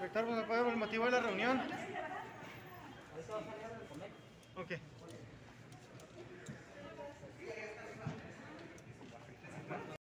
Rector, ¿me puede el motivo de la reunión?